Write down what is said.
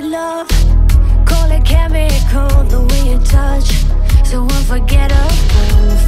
it love, call it chemical, the way you touch, so unforgettable.